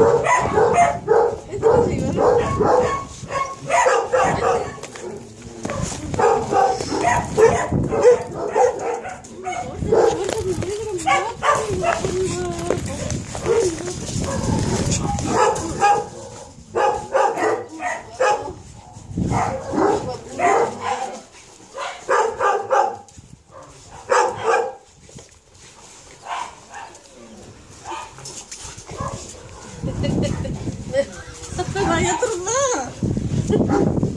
bro. я дурна.